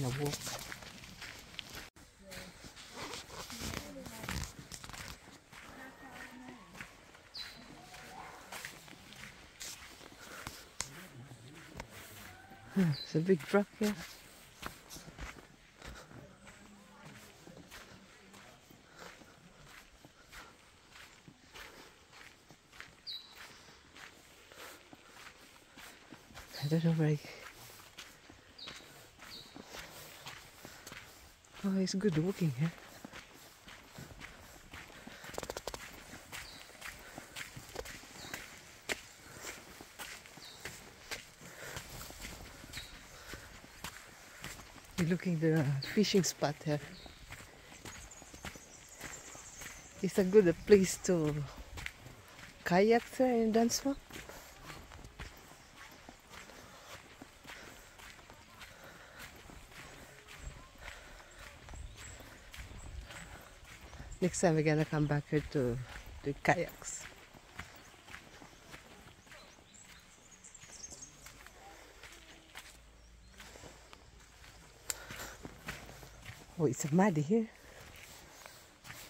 of walk. Hmm, it's a big truck here. I don't know where. I... Oh, it's good walking eh? here. You're looking the fishing spot here. It's a good place to kayak there in Dunsmore. Next time we're gonna come back here to do kayaks. Oh, it's muddy here.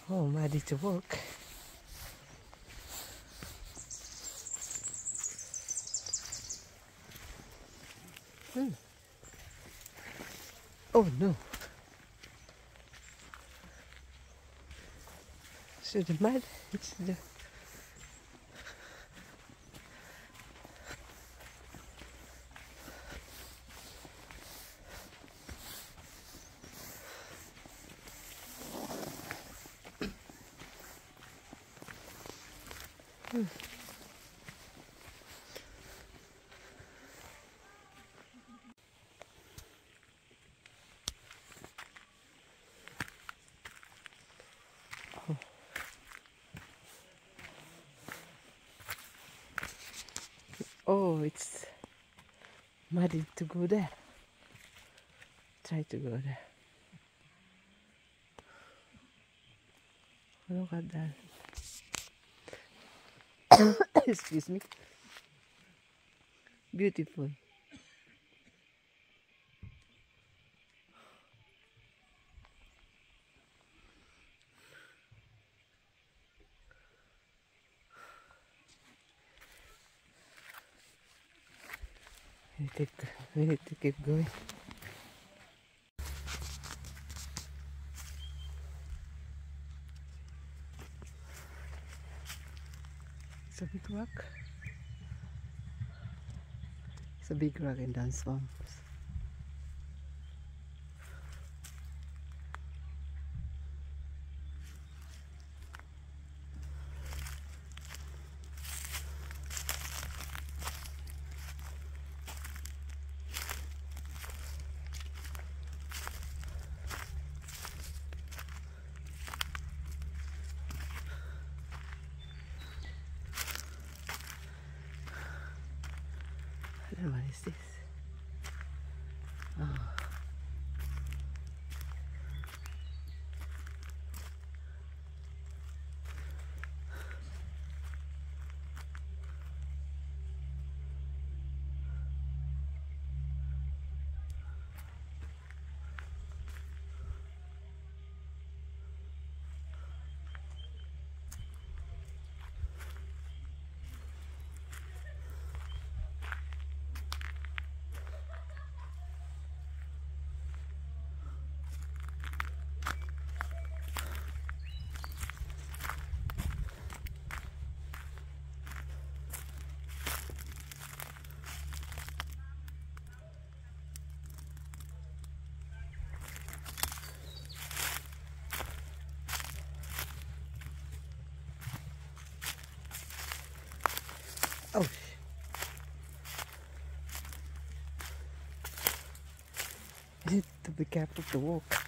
Oh, muddy to walk. Hmm. Oh no. So the mud, it's the Oh, it's muddy to go there. Try to go there. Look at that. Excuse me. Beautiful. We need to, we need to keep going. It's a big rock. It's a big rock in Dunn's Swamps. Don't what is this? Oh. Oh. To be careful to walk.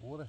Water.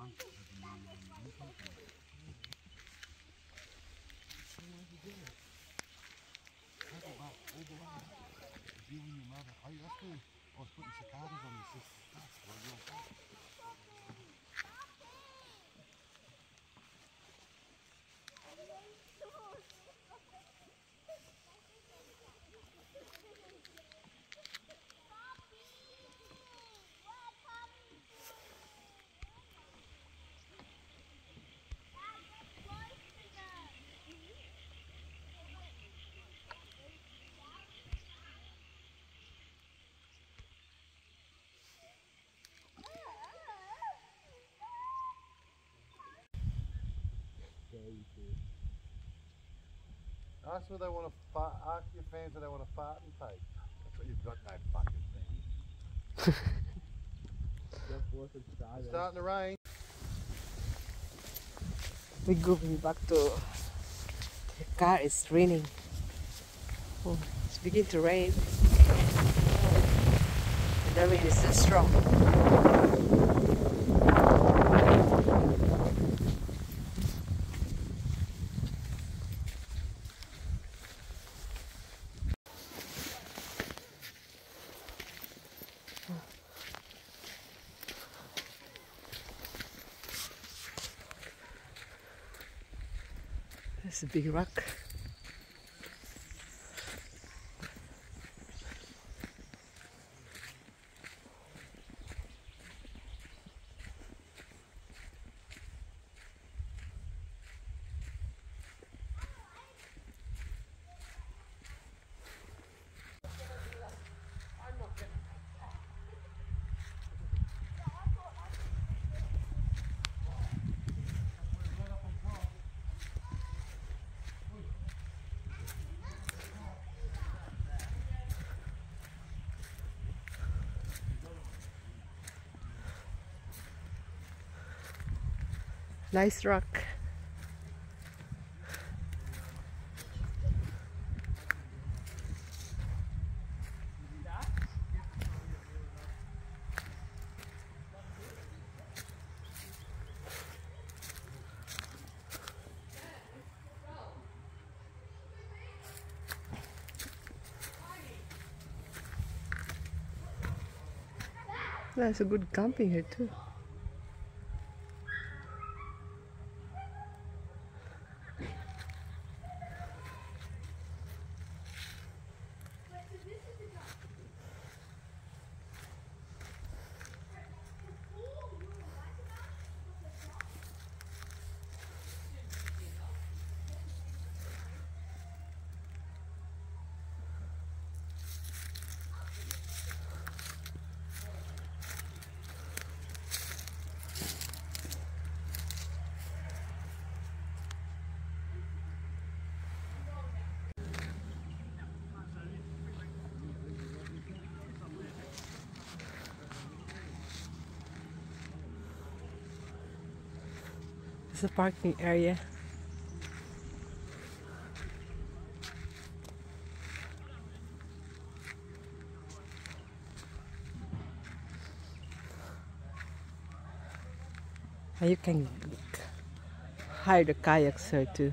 and your mother. I used to, I was putting cicadas on your sister's stuff while you were back. Ask what they want to fart. Ask your fans what they want to fart and take. That's what you've got, no fucking thing. Just worth a try. It's starting to rain. We're going back to the car. It's raining. Oh, it's beginning to rain. And the rain is still strong. A big rock. Nice rock. There's a good camping here too. A parking area. And you can hire the kayaks here too.